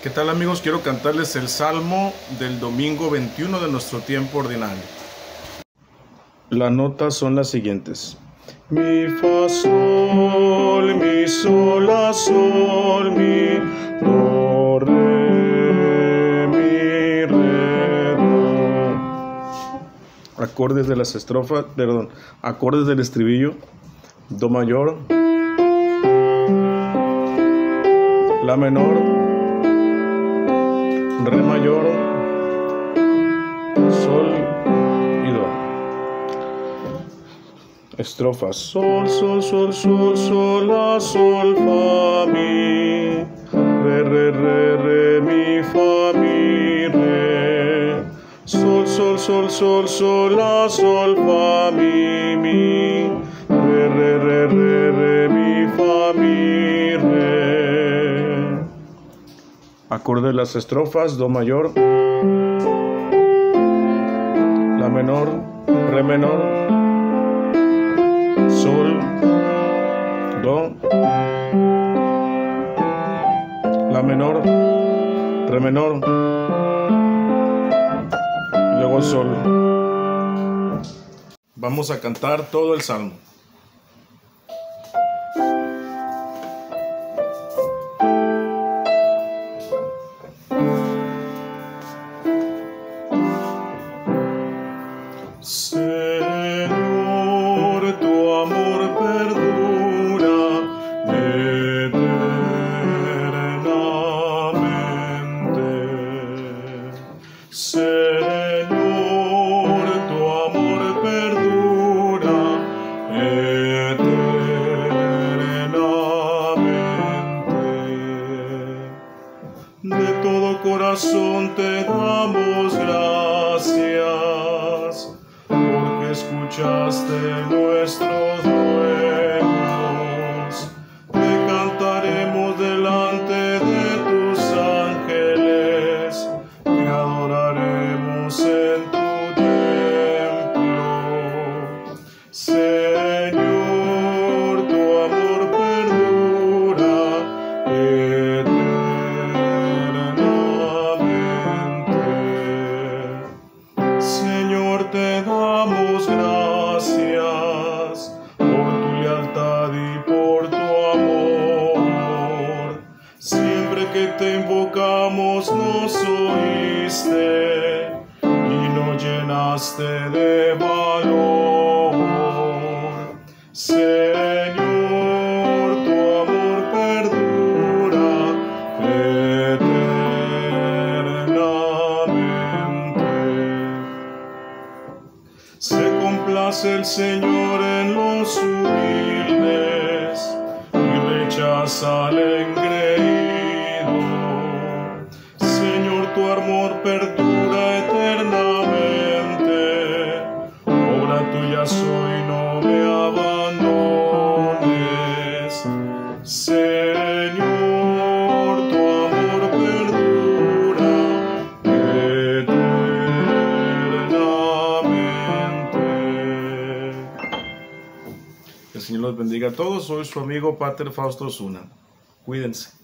¿Qué tal amigos? Quiero cantarles el Salmo del domingo 21 de nuestro tiempo ordinario. Las notas son las siguientes. Mi fa sol, mi sol la sol, mi do re mi re do. Acordes de las estrofas, perdón, acordes del estribillo, do mayor, la menor, re mayor, sol y do. Estrofa sol, sol, sol, sol, sol, la, sol, fa, mi, re, re, re, re, mi, fa, mi, re. Sol, sol, sol, sol, sol, la, sol, fa, mi, mi, re, re, re, re, re, mi, fa, De las estrofas, do mayor, la menor, re menor, sol, do, la menor, re menor, y luego sol. Vamos a cantar todo el salmo. De todo corazón te damos gracias porque escuchaste nuestros ruegos. Te cantaremos delante de tus ángeles, te adoraremos en tu templo. Que te invocamos nos oíste y nos llenaste de valor. Señor, tu amor perdura eternamente. Se complace el Señor en los humildes y rechaza al perdura eternamente. Obra tuya soy, no me abandones. Señor, tu amor perdura eternamente. El Señor los bendiga a todos. Soy su amigo Pater Fausto Zuna. Cuídense.